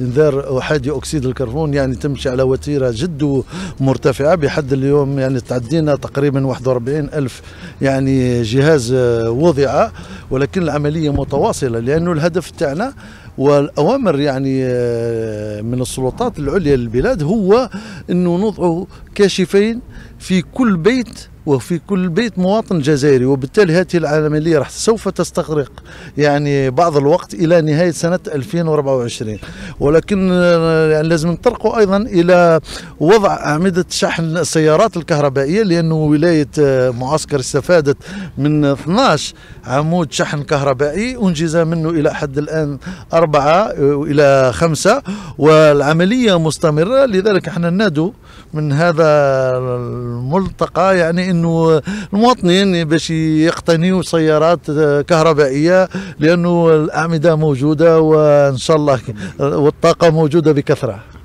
إنذار أحادي أكسيد الكربون يعني تمشي على وتيرة جد مرتفعة. بحد اليوم يعني تعدينا تقريبا 41 ألف يعني جهاز وضع ولكن العملية متواصلة لأنه الهدف تاعنا والأوامر يعني آه، من السلطات العليا للبلاد هو إنه نضع كاشفين في كل بيت وفي كل بيت مواطن جزائري وبالتالي هذه العملية راح سوف تستغرق يعني بعض الوقت إلى نهاية سنة 2024 ولكن آه، يعني لازم نطرقوا أيضا إلى وضع أعمدة شحن السيارات الكهربائية لأنه ولاية آه، معسكر استفادت من 12 عمود شحن كهربائي أنجز منه إلى حد الآن أربعة آه، إلى خمسة والعملية مستمرة. لذلك إحنا نادوا من هذا الملتقى يعني انه المواطنين باش يقتنيوا سيارات كهربائية لأنه الأعمدة موجودة وإن شاء الله والطاقة موجودة بكثرة.